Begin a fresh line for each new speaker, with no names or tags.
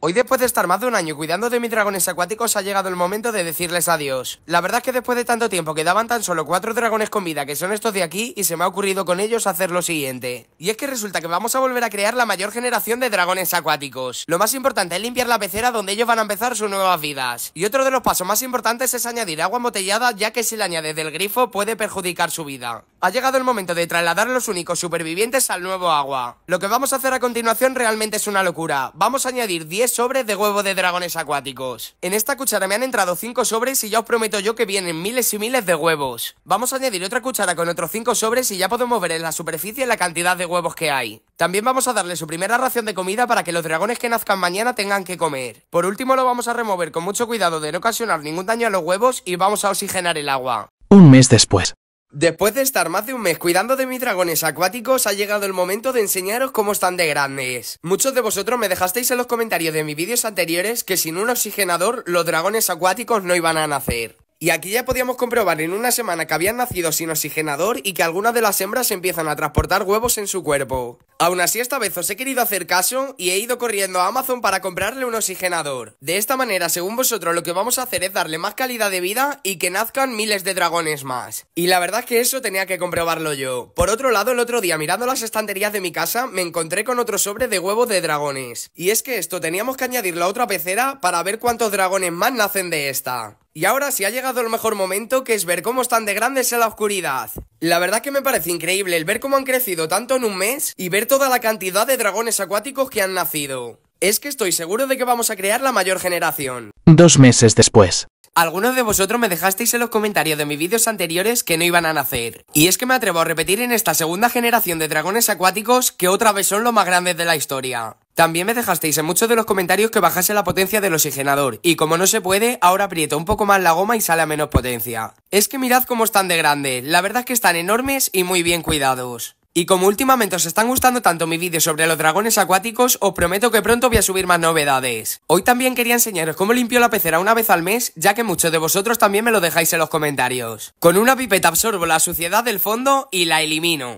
Hoy después de estar más de un año cuidando de mis dragones acuáticos ha llegado el momento de decirles adiós. La verdad es que después de tanto tiempo quedaban tan solo cuatro dragones con vida que son estos de aquí y se me ha ocurrido con ellos hacer lo siguiente. Y es que resulta que vamos a volver a crear la mayor generación de dragones acuáticos. Lo más importante es limpiar la pecera donde ellos van a empezar sus nuevas vidas. Y otro de los pasos más importantes es añadir agua embotellada ya que si le añade del grifo puede perjudicar su vida. Ha llegado el momento de trasladar a los únicos supervivientes al nuevo agua. Lo que vamos a hacer a continuación realmente es una locura. Vamos a añadir 10 sobres de huevo de de dragones acuáticos. En esta cuchara me han entrado 5 sobres y ya os prometo yo que vienen miles y miles de huevos. Vamos a añadir otra cuchara con otros 5 sobres y ya podemos ver en la superficie la cantidad de huevos que hay. También vamos a darle su primera ración de comida para que los dragones que nazcan mañana tengan que comer. Por último lo vamos a remover con mucho cuidado de no ocasionar ningún daño a los huevos y vamos a oxigenar el agua.
Un mes después.
Después de estar más de un mes cuidando de mis dragones acuáticos, ha llegado el momento de enseñaros cómo están de grandes. Muchos de vosotros me dejasteis en los comentarios de mis vídeos anteriores que sin un oxigenador los dragones acuáticos no iban a nacer. Y aquí ya podíamos comprobar en una semana que habían nacido sin oxigenador y que algunas de las hembras empiezan a transportar huevos en su cuerpo. Aún así esta vez os he querido hacer caso y he ido corriendo a Amazon para comprarle un oxigenador. De esta manera, según vosotros, lo que vamos a hacer es darle más calidad de vida y que nazcan miles de dragones más. Y la verdad es que eso tenía que comprobarlo yo. Por otro lado, el otro día mirando las estanterías de mi casa, me encontré con otro sobre de huevos de dragones. Y es que esto teníamos que añadirlo a otra pecera para ver cuántos dragones más nacen de esta. Y ahora sí ha llegado el mejor momento que es ver cómo están de grandes en la oscuridad. La verdad que me parece increíble el ver cómo han crecido tanto en un mes y ver toda la cantidad de dragones acuáticos que han nacido. Es que estoy seguro de que vamos a crear la mayor generación.
Dos meses después.
Algunos de vosotros me dejasteis en los comentarios de mis vídeos anteriores que no iban a nacer. Y es que me atrevo a repetir en esta segunda generación de dragones acuáticos que otra vez son los más grandes de la historia. También me dejasteis en muchos de los comentarios que bajase la potencia del oxigenador, y como no se puede, ahora aprieto un poco más la goma y sale a menos potencia. Es que mirad cómo están de grande, la verdad es que están enormes y muy bien cuidados. Y como últimamente os están gustando tanto mis vídeos sobre los dragones acuáticos, os prometo que pronto voy a subir más novedades. Hoy también quería enseñaros cómo limpio la pecera una vez al mes, ya que muchos de vosotros también me lo dejáis en los comentarios. Con una pipeta absorbo la suciedad del fondo y la elimino.